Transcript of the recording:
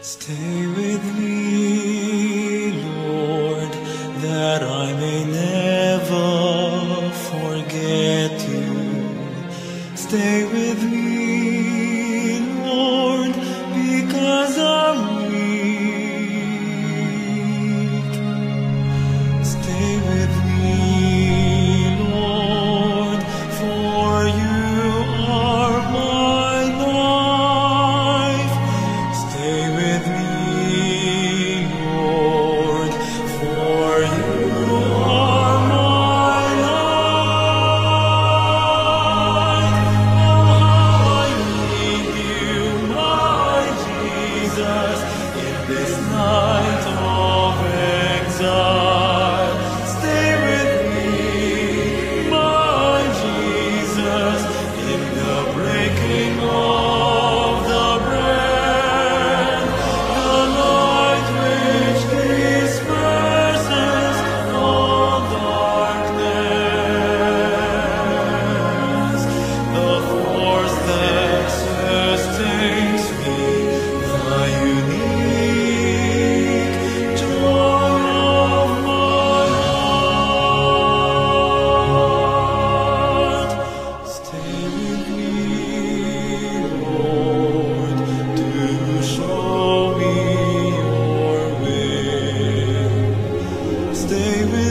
Stay with me, Stay with me, Stay with